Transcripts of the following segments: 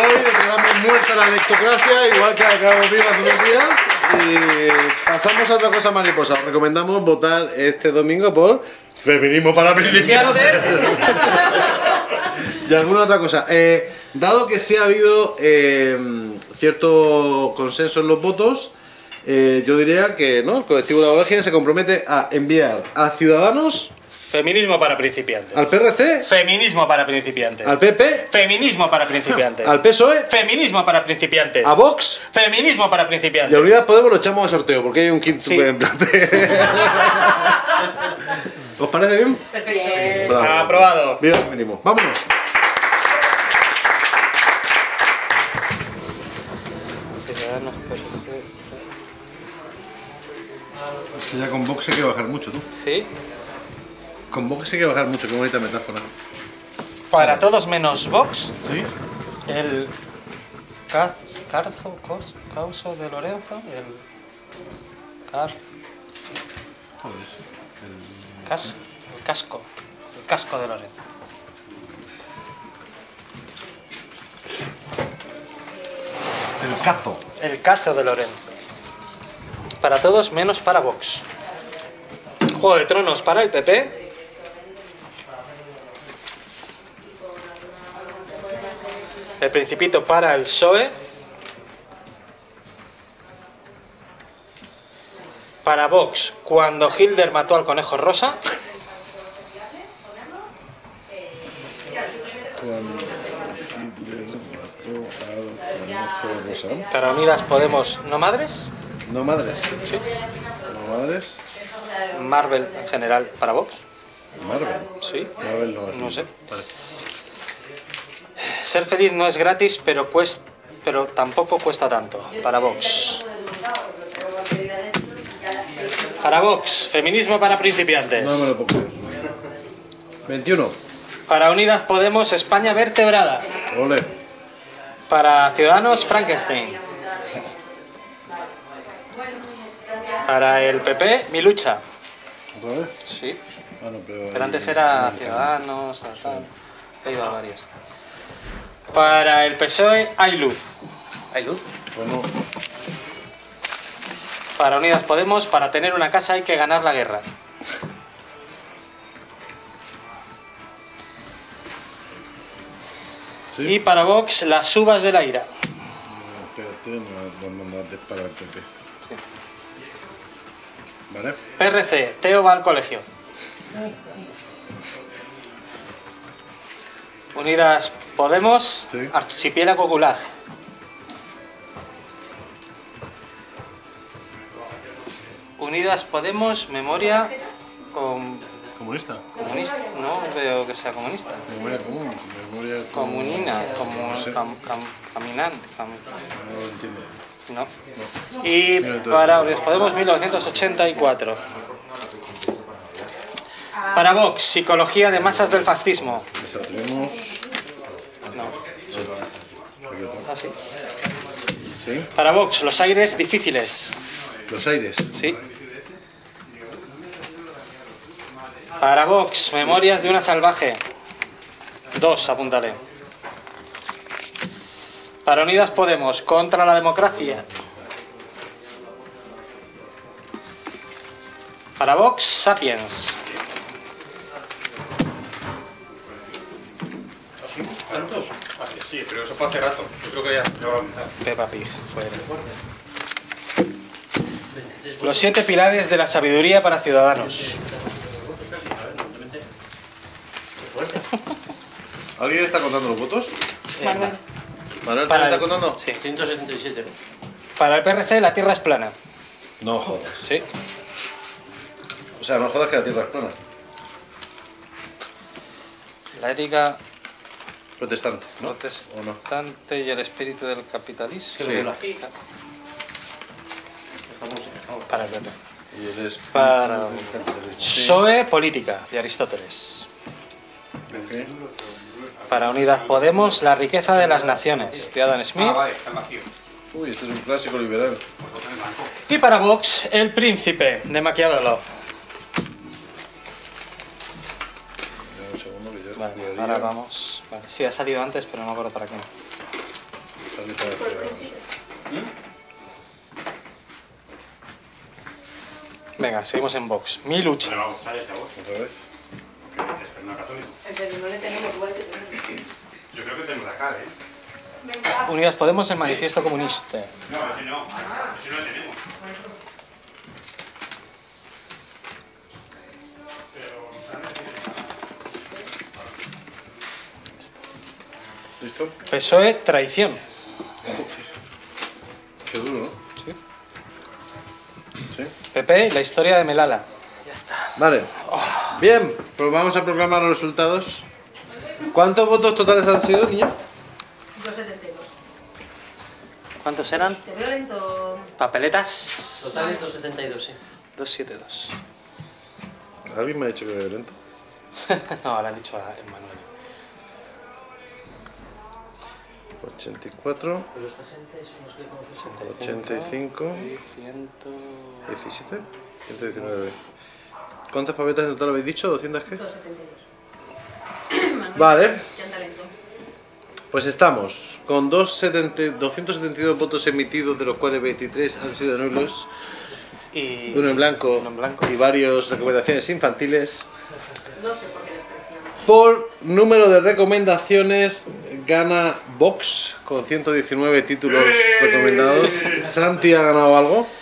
Hoy declaramos muerta la lectocracia, igual que acabamos viva hace unos días. Y pasamos a otra cosa mariposa. Os recomendamos votar este domingo por Feminismo para principiantes. y alguna otra cosa. Eh, dado que sí ha habido eh, cierto consenso en los votos, eh, yo diría que ¿no? el colectivo de la se compromete a enviar a Ciudadanos, Feminismo para principiantes. al PRC, Feminismo para principiantes. al PP, Feminismo para principiantes. al PSOE, Feminismo para principiantes. A Vox Feminismo para y a principiantes. Podemos lo echamos a sorteo porque hay un kit Sí. superemplate. ¿Os parece bien? Perfecto. Bravo. Aprobado. Viva el feminismo. Vámonos. Es que ya con Vox hay que bajar mucho, tú. Sí. Con Vox hay que bajar mucho, qué bonita metáfora. Para todos menos Vox, ¿Sí? el Caz, Carzo, Cos, Causo de Lorenzo, el Car, Joder. Cas, el Casco, el Casco de Lorenzo. El, el cazo. El Cazo de Lorenzo. Para todos menos para Vox. Juego de Tronos para el PP. El Principito para el PSOE. Para Vox, cuando Hilder mató al conejo rosa. Para Unidas Podemos, ¿no madres? No madres. Sí. No madres. Marvel en general para Vox. Marvel. Sí. Marvel no. No sé. Vale. Ser feliz no es gratis, pero cuesta, pero tampoco cuesta tanto. Para Vox. Para Vox, feminismo para principiantes. No me lo puedo creer. 21. Para Unidas Podemos, España vertebrada. Ole. Para Ciudadanos, Frankenstein. Para el PP, mi lucha. ¿Otra vez? Sí. Ah, no, pero. Pero antes era Ciudadanos, tal. He ido a varios. Para el PSOE, hay luz. ¿Hay luz? Bueno, Para Unidas Podemos, para tener una casa hay que ganar la guerra. sí. Y para Vox, las uvas de la ira. Espérate, no mandado antes para el PP. Vale. PRC, Teo va al colegio. Unidas Podemos, Sí. Archipiélago Gulag. Unidas Podemos, memoria con Comunista. comunista. No veo que sea comunista. Memoria común. Memoria común. Comunina, como No sé. cam- cam- caminante. cam- No lo entiendo. no. Y Mira, entonces- para Unidas Podemos 1984. Para Vox, psicología de masas del fascismo. Esa tenemos. No. ¿Sí? Para Vox, los aires difíciles. Los aires. Sí. Para Vox, memorias de una salvaje. Dos, apúntale. Para Unidas Podemos, contra la democracia. Para Vox, Sapiens. ¿Tantos? Sí, pero eso fue hace rato. Yo creo que ya, va a empezar. Peppa Pig, fuera. Los siete pilares de la sabiduría para ciudadanos. ¿Alguien está contando los votos? Manuel. ¿Manuel Para está el- contando? Sí. 177. Para el PRC, la Tierra es plana. No jodas. Sí. O sea, no jodas que la tierra es plana. La ética Protestante, ¿no? ¿O no? protestante y el espíritu del capitalismo. Sí. Para el PP. Y es. Para-. PSOE, política, de Aristóteles. Para Unidas Podemos, la riqueza de las naciones, de Adam Smith. Ah. Uy, este es un clásico liberal. Y para Vox, el príncipe, de Maquiavelo. Segundo que miraría. ahora vamos. Vale, sí, ha salido antes, pero no me acuerdo para qué. esa ciudadanos. Venga, seguimos en box. Mi lucha. Pero vamos, sale ese vos. Otra vez. No. En le tenemos igual que tenemos. Yo creo que tenemos acá, ¿eh? Venga. Unidas Podemos, el manifiesto comunista. No, si no. Si no tenemos. PSOE, traición. Qué duro, ¿no? Sí. Sí. PP, la historia de Melala. Vale. Bien, pues vamos a proclamar los resultados. ¿Cuántos votos totales han sido, niño? 272. ¿Cuántos eran? Te veo lento. Papeletas. Total es 272, sí. 272. Alguien me ha dicho que veo lento. no, le han dicho a Emmanuel. 84, Pero esta gente somos que conocemos. 85, y 100... 17, 119. ¿Cuántas papeletas en total habéis dicho? ¿200 qué? 272. Manuel, Vale. Pues estamos con 270 272 votos emitidos, de los cuales 23 han sido nulos, Y... uno en blanco, Uno en blanco. y varias recomendaciones infantiles. No sé por qué despreciamos. Por número de recomendaciones gana Vox con 119 títulos recomendados. Santi ha ganado algo.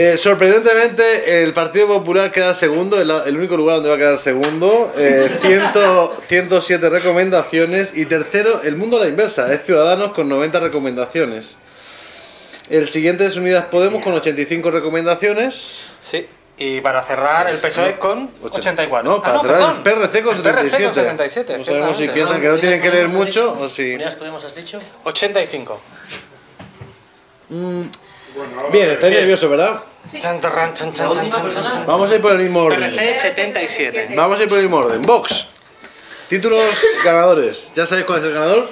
Eh, sorprendentemente, el Partido Popular queda segundo, el, el único lugar donde va a quedar segundo. Eh, 100 107 recomendaciones. Y tercero, el mundo a la inversa, es Ciudadanos con 90 recomendaciones. El siguiente es Unidas Podemos con 85 recomendaciones. Sí. Y para cerrar, el PSOE con 84. No, para Ah, cerrar perdón. el PRC con El PRC 77. con 77, No sabemos si piensan que no tienen que leer mucho o si... Podemos has dicho. 85. Bien, estáis nerviosos, ¿verdad? Chan. Vamos a ir por el mismo orden. PRC 77. Vamos a ir por el mismo orden. Vox. Títulos ganadores. ¿Ya sabéis cuál es el ganador?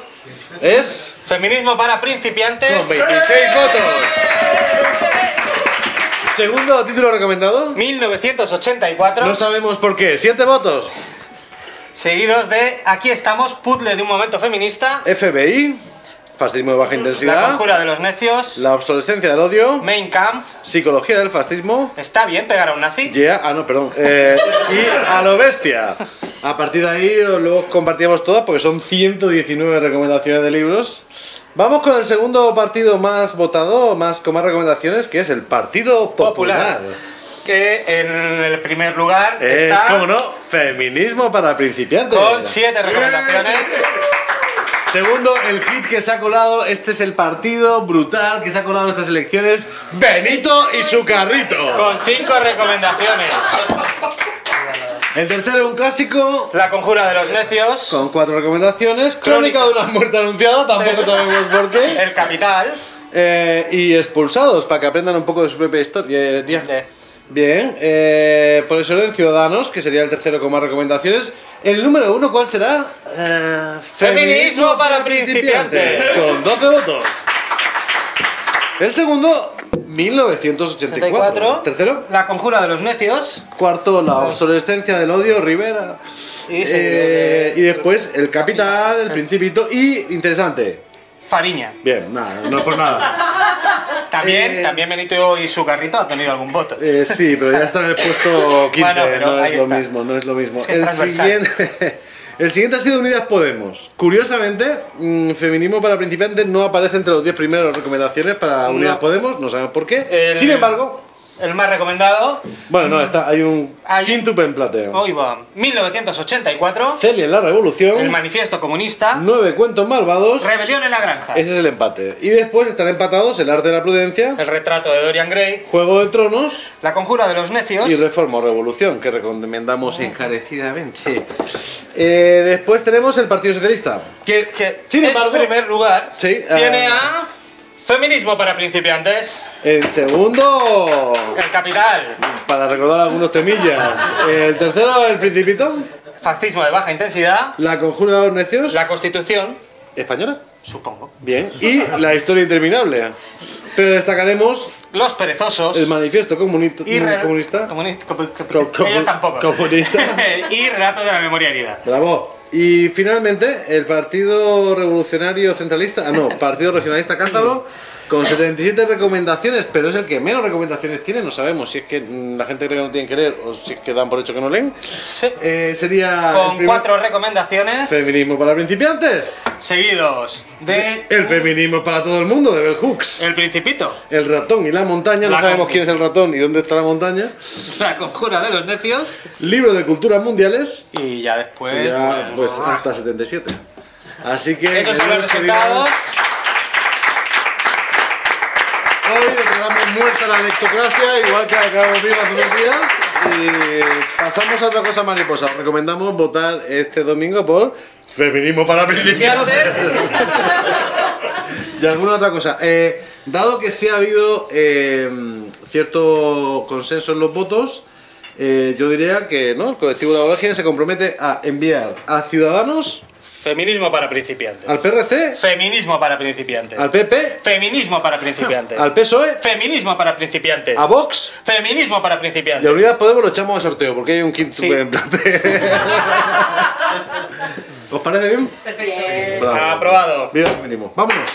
Es... Feminismo para principiantes. Con 26 votos. Segundo título recomendado. 1984. No sabemos por qué. Siete votos. Seguidos de Aquí estamos, puzzle de un momento feminista. FBI. Fascismo de baja La intensidad. conjura de los necios. La obsolescencia del odio. Main Kampf. Psicología del fascismo. ¿Está bien pegar a un nazi? Yeah, ah, no, perdón. Eh, y a lo bestia. A partir de ahí luego compartíamos todas porque son 119 recomendaciones de libros. Vamos con el segundo partido más votado, más con más recomendaciones, que es el Partido Popular. Popular. Que en el primer lugar Es, está como no, feminismo para principiantes. con siete recomendaciones. Segundo, el hit que se ha colado, este es el partido brutal que se ha colado en estas elecciones, Benito y su carrito. Con cinco recomendaciones. El tercero, un clásico, La conjura de los necios. con cuatro recomendaciones, Crónica de una muerte anunciada, tampoco sabemos por qué, El capital. eh, y expulsados, para que aprendan un poco de su propia historia. De- Bien, eh, por eso en Ciudadanos, que sería el tercero con más recomendaciones. El número uno, ¿cuál será? Eh, Feminismo para principiantes. Con 12 votos. El segundo, 1984. 84. Tercero, La conjura de los necios. cuarto, la obsolescencia del odio, Rivera. Y Eh, seguido y después, el capital, el principito y, interesante. Fariña. Bien, nada, no por nada. También, Eh, también Benito y su carrito ha tenido algún voto. Eh, sí, pero ya está en el puesto 15, Bueno, pero no es lo mismo, no es lo mismo. Es que el, siguiente, el siguiente ha sido Unidas Podemos. Curiosamente, mm, feminismo para principiantes no aparece entre los 10 primeros recomendaciones para Unidas No. Podemos, no sabemos por qué. El- Sin embargo, El más recomendado. bueno, no, está, hay un Hay- quíntuple en plateo. Hoy va. 1984. Celia en la Revolución, El manifiesto comunista. nueve cuentos malvados, Rebelión en la granja. ese es el empate. Y después están empatados El arte de la prudencia, El retrato de Dorian Gray. Juego de Tronos La conjura de los necios. y Reforma o Revolución, que recomendamos encarecidamente. Eh, después tenemos el Partido Socialista, que, que sin en embargo, primer lugar Sí, tiene ah. a Feminismo para principiantes. en segundo, El capital. para recordar algunos temillas, el tercero, el Principito, Fascismo de baja intensidad. la Conjura de los Necios, La Constitución. española, Supongo. bien, y la Historia Interminable. Pero destacaremos Los perezosos. el Manifiesto Comunista. y comunista. comunista- co- co- Co- ellos tampoco. comunista. y relatos de la memoria herida. Bravo. Y finalmente, el Partido Revolucionario Centralista, ah no, Partido Regionalista Cántabro, con 77 recomendaciones, pero es el que menos recomendaciones tiene, no sabemos si es que mm, la gente cree que no tienen que leer o si es que dan por hecho que no leen. Sí. Eh, sería Con primer- cuatro recomendaciones Feminismo para principiantes. seguidos de El feminismo para todo el mundo, de Bell Hooks. El Principito, El ratón y la montaña, no La sabemos con- quién es el ratón y dónde está la montaña. La Conjura de los Necios Libro de culturas mundiales. y ya después... ya, pues, pues hasta 77. Así que. Esos son los queridos resultados. Hoy declaramos muerta la lectocracia, igual que acabamos vivo hace unos días. Y pasamos a otra cosa mariposa. Os recomendamos votar este domingo por Feminismo para principiantes. y alguna otra cosa. Eh, dado que sí ha habido eh, cierto consenso en los votos, eh, yo diría que ¿no? el colectivo de la se compromete a enviar a Ciudadanos, Feminismo para principiantes. al PRC, Feminismo para principiantes. al PP, Feminismo para principiantes. al PSOE, Feminismo para principiantes. A Vox Feminismo para y a principiantes. Podemos lo echamos a sorteo porque hay un quinto Sí. emplate. ¿Os parece bien? Perfecto. Bravo. Aprobado. Viva el feminismo. Vámonos.